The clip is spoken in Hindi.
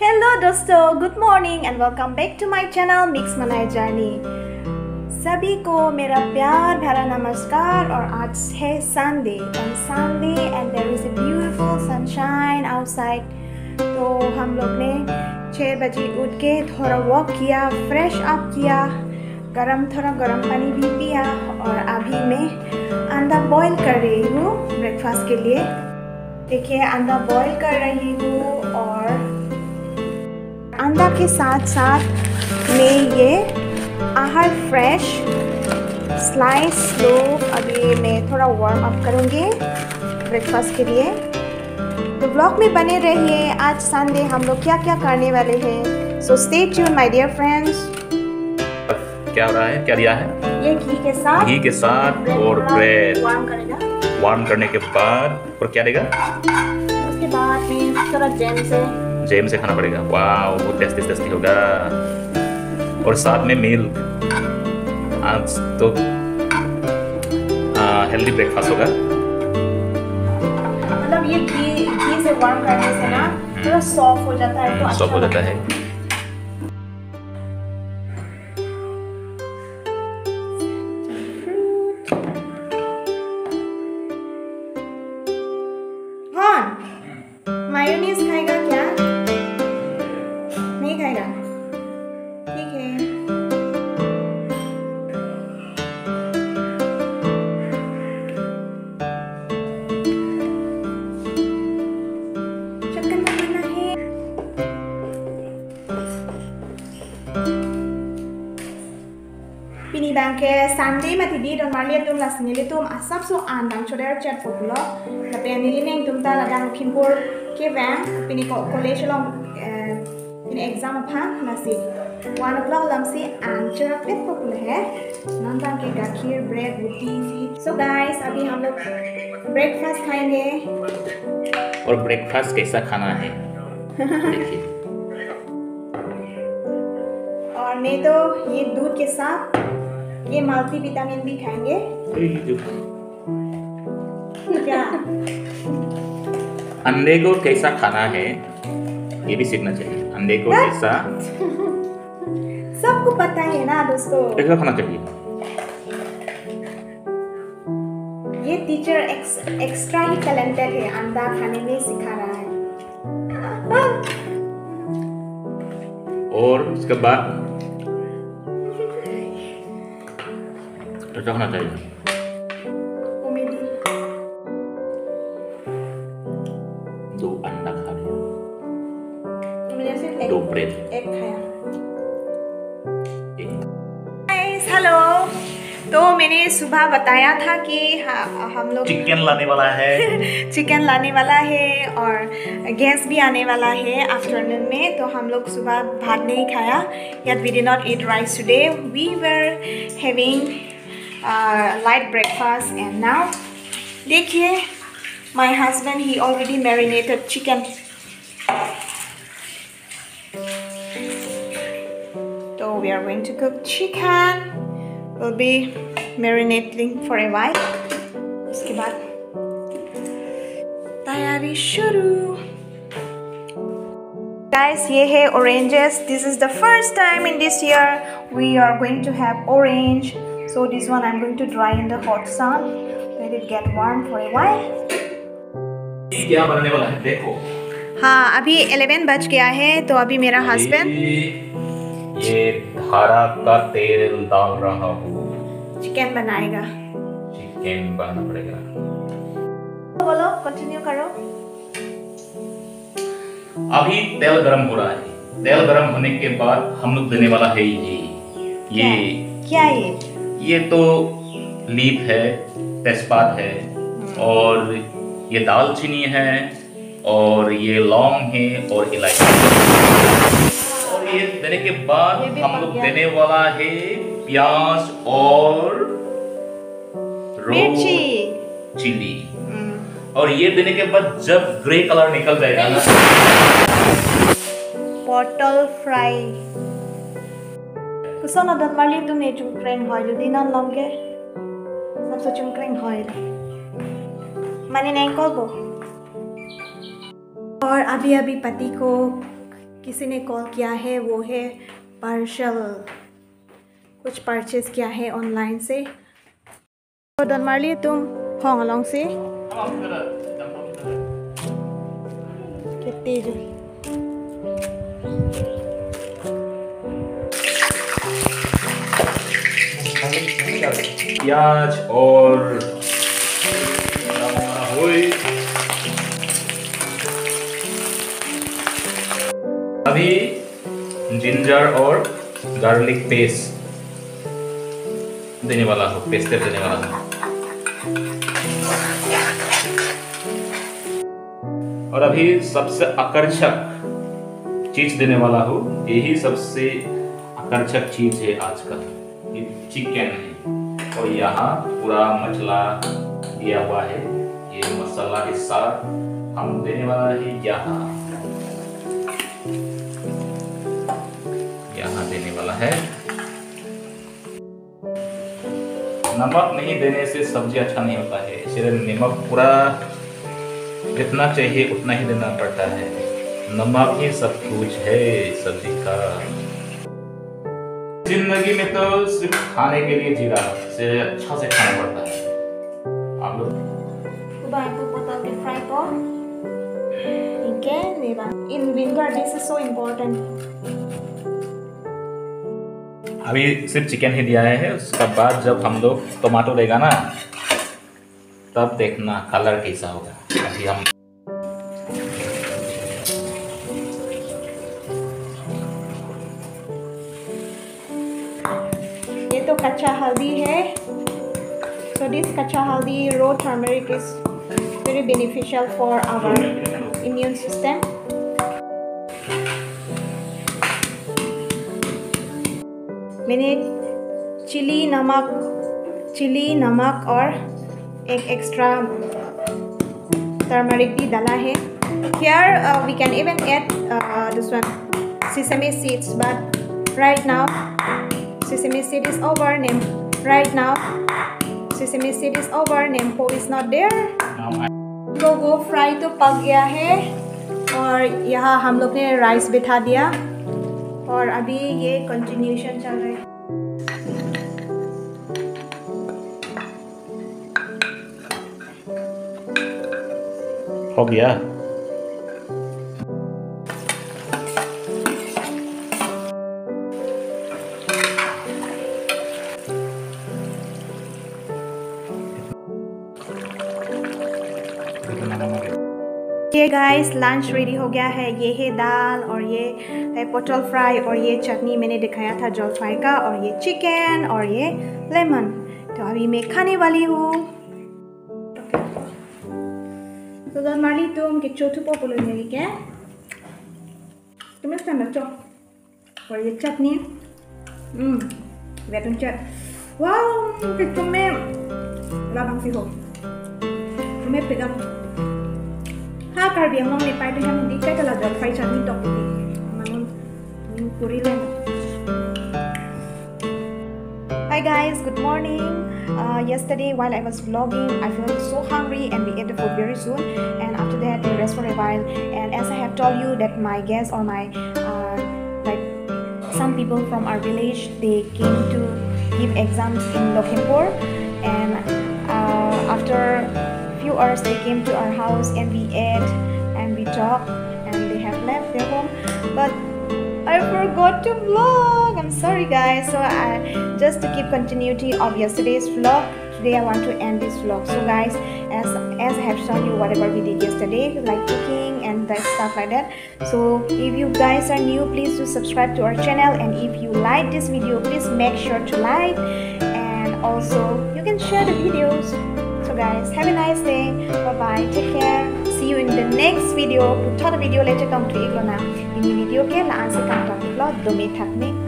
हेलो दोस्तों good morning and welcome back to my channel mix मनाई जर्नी सभी को मेरा प्यार, भरा नमस्कार और आज है Sunday and Sunday and there is a beautiful sunshine outside तो हम लोग ने छः बजे उठ के थोड़ा वॉक किया फ्रेश अप किया, गरम, थोड़ा गरम पानी भी पिया और अभी मैं अंडा बॉईल कर रही हूँ ब्रेकफास्ट के लिए। देखिए, अंडा बॉईल कर रही हूँ और अंडा के साथ साथ मैं ये आहार फ्रेश स्लाइस लो। अभी मैं थोड़ा वार्म अप करूँगी ब्रेकफास्ट के लिए। तो ब्लॉग में बने रहिए। आज संडे हम लोग क्या क्या करने वाले हैं? So stay tune my dear friends क्या हो रहा है? क्या दिया है? ये घी के साथ घी के साथ और ब्रेड वार्म करेगा। वार्म करने के बाद और क्या देगा? उसके बाद मैं थोड़ा जैम से जेम से खाना पड़ेगा। वाह वो टेस्टी टेस्टी होगा। और साथ में मिल्क आज तो हेल्दी ब्रेकफास्ट होगा। मतलब ये घी घी से वार्म करने से ना थोड़ा सॉफ्ट हो जाता है तो अच्छा हो जाता है। हाँ। Pinibangke Sunday mati di don malia tum las nili tum asap so andang chodar chat populo tapi nili neng tum ta ladang khimpur ke vang pini ko college long pini exam apha nasi one o'clock lam si answer fit populo hai नंदन के गाखीर ब्रेड रोटी सी सो गाइस अभी हम लोग ब्रेकफास्ट खाएँगे और ब्रेकफास्ट कैसा खाना है देखिए और मैं तो ये दूध के साथ ये मल्टी विटामिन भी खाएँगे। क्या? अंडे को कैसा खाना है ये भी सीखना चाहिए। अंडे को कैसा सबको पता है ना दोस्तों। कैसा खाना चाहिए। ये टीचर एक्स, एक्स्ट्रा ही टैलेंटेड है अंडा खाने में सिखा रहा है। और उसके बाद कैसा खाना चाहिए दो अंडा खा लिया दो एक ब्रेड एक खाया हेलो तो मैंने सुबह बताया था कि हाँ, हम लोग चिकन लाने वाला है। चिकन लाने वाला है और गैस भी आने वाला है आफ्टरनून में तो हम लोग सुबह भात नहीं खाया yet we did not eat rice today. We were having uh, light breakfast and now देखिए my husband he already marinated chicken so we are going to cook chicken we'll be marinating for a while उसके बाद तैयारी शुरू guys ये है oranges this is the first time in this year we are going to have orange So this one i'm going to dry in the hot sun. Let it get warm for a while. क्या बनने वाला है? देखो। हाँ अभी 11 बज गया है तो अभी मेरा हस्बैंड ये- धारा का तेल डाल रहा हूँ। चिकन बनाएगा। चिकन बनाना पड़ेगा। बोलो कंटिन्यू करो। अभी तेल गरम हो रहा है। तेल गरम होने के बाद हम लोग देने वाला है ये। ये। क्या ये? ये तो लीफ है तेजपात है और ये दालचीनी है और ये लौंग है और इलायची और ये देने के बाद हम लोग देने वाला है प्याज और चिली। हम्म, और ये देने के बाद जब ग्रे कलर निकल जाएगा ना। bottle fry Gusto na doon mali ito medyo kreng hoil. Di na lang ke. Sa yung kreng hoil. Maninay ko bo. और अभी अभी पति को किसी ने कॉल किया है वो है पार्शल कुछ परचेज किया है ऑनलाइन से तो डन मार लिए तुम होंगलोंग से कितनी जो प्याज और अभी जिंजर और गार्लिक पेस्ट देने वाला हूँ, पेस्ट देने वाला हूँ। और अभी सबसे आकर्षक चीज़ देने वाला हूँ, यही सबसे आकर्षक चीज़ है आज का चिकन है और यहाँ पूरा मसला दिया हुआ है। ये मसाला हिस्सा हम देने वाला है यहाँ। यहाँ देने वाला है। नमक नहीं देने से सब्ज़ी अच्छा नहीं होता है। इसलिए नमक पूरा जितना चाहिए उतना ही देना पड़ता है। नमक ही सब कुछ है सब्ज़ी का। ज़िंदगी में तो सिर्फ़ खाने के लिए जीरा से अच्छा से खाना पड़ता है आप लोग. अभी सिर्फ़ चिकन ही दिया है, उसके बाद जब हम लोग टमाटो देगा ना, तब देखना कलर कैसा होगा अभी हम हल्दी है। सो दिस कच्चा हल्दी raw turmeric is very beneficial for our immune system मैंने चिली नमक चिली नमक और एक एक्स्ट्रा टर्मेरिक भी डाला है। Here we can even add this one sesame seeds but right now sesame seed is over name right now. Sesame seed is over nempo is not there. गोगो फ्राई तो पक गया है और यहाँ हम लोग ने राइस बिठा दिया और अभी ये कंटिन्यूशन चल रहा है। हो गया? ये गाइस लंच रेडी हो गया है। ये है दाल और ये है पोटल फ्राई और ये चटनी मैंने दिखाया था जल फ्राई का और ये चिकन और ये लेमन। तो अभी मैं खाने वाली हूँ। तो dan mali तुम कि चौथु पो बोलो क्या? तुम्हें समझ चो और ये चटनी। हम्म चट वाह तुम्हें लाभं हो। तुम्हें पिघल Hi guys, good morning. Uh, yesterday while I was vlogging, I felt so hungry and we ate the food very soon. And after that, we rest for a while. And as I have told you that my guests or my uh, like some people from our village, they came to give exams in Lokhimpur. And uh, after hours they came to our house and we ate and we talked and they have left their home. But I forgot to vlog. I'm sorry guys. So I just to keep continuity of yesterday's vlog today I want to end this vlog. So guys as as I have shown you whatever we did yesterday like cooking and that stuff like that. So if you guys are new please do subscribe to our channel. And if you like this video please make sure to like. And also you can share the videos so guys have a nice day bye bye take care see you in the next video puthara video later come to iglona ini video ke la ansa kam tam lo domi thakne cardon